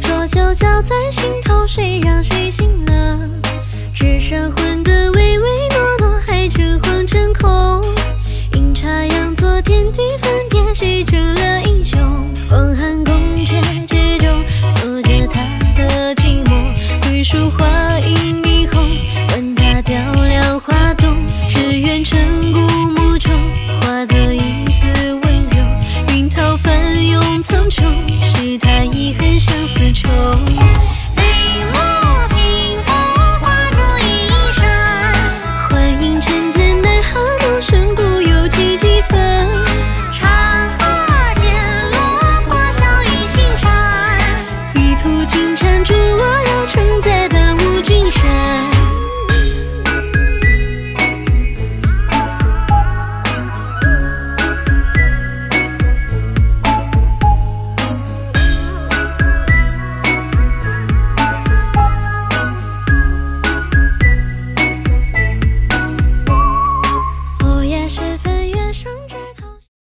浊酒浇在心头，谁让谁醒了？纸上混的唯唯诺诺，还诚惶诚恐。阴差阳错，天地分别，谁成了英雄？风寒宫阙之中，锁着他的寂寞。桂树花影霓虹，管他雕梁画栋，只愿成古墓中，化作。